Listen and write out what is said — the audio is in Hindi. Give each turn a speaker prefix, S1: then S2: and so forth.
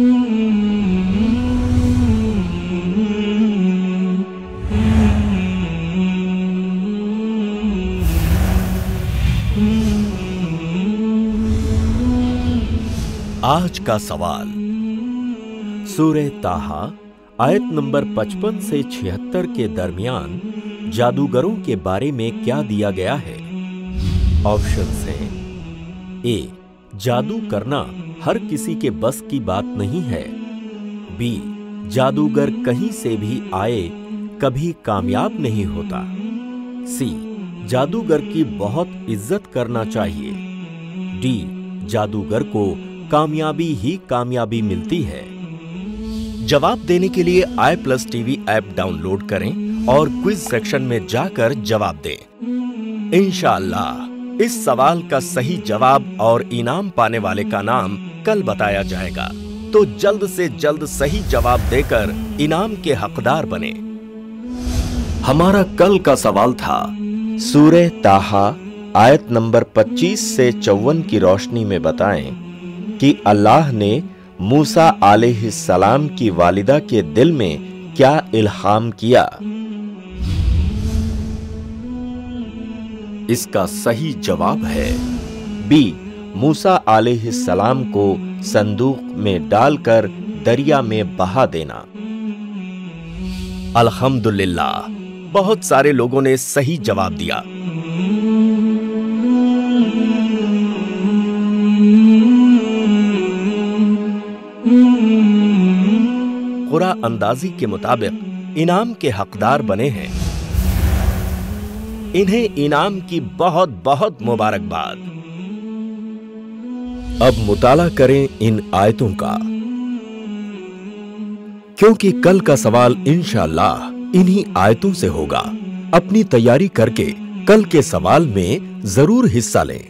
S1: आज का सवाल। सूर्य ताहा, आयत नंबर 55 से 76 के दरमियान जादूगरों के बारे में क्या दिया गया है? ऑप्शन है, ए जादू करना हर किसी के बस की बात नहीं है। बी, जादूगर कहीं से भी आए, कभी कामयाब नहीं होता। सी, जादूगर की बहुत इज़्ज़त करना चाहिए। डी, जादूगर को कामयाबी ही कामयाबी मिलती है। जवाब देने के लिए I plus TV app download करें और क्विज सेक्शन में जाकर जवाब दें। इंशाअल्लाह इस सवाल का सही जवाब और इनाम पाने वाले का नाम कल बताया जाएगा। तो जल्द से जल्द सही जवाब देकर इनाम के हकदार बने। हमारा कल का सवाल था सूर्य ताहा, आयत नंबर 25 से चौवन की रोशनी में बताएँ कि अल्लाह ने मूसा सलाम की वालिदा के दिल में क्या इल्हाम किया। इसका सही जवाब है बी, मूसा सलाम को संदूक में डालकर दरिया में बहा देना। अल्हम्दुलिल्लाह, बहुत सारे लोगों ने सही जवाब दिया। कुरा अंदाजी के मुताबिक इनाम के हकदार बने हैं। इन्हें इनाम की बहुत बहुत मुबारकबाद। अब मुताला करें इन आयतों का। क्योंकि कल का सवाल इनशाला इन्हीं आयतों से होगा। अपनी तैयारी करके कल के सवाल में ज़रूर हिस्सा लें।